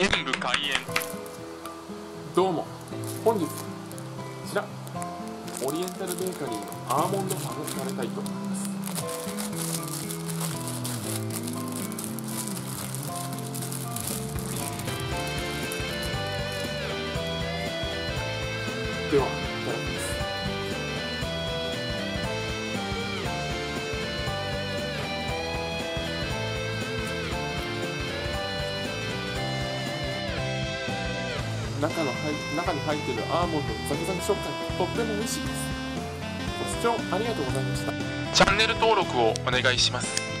演武開演。どうも。本日こちら。オリエンタルベーカリーのアーモンドパンを食べたいと思います。では中の入中に入っているアーモンドのザクザク食感がとっても美味しいです。ご視聴ありがとうございました。チャンネル登録をお願いします。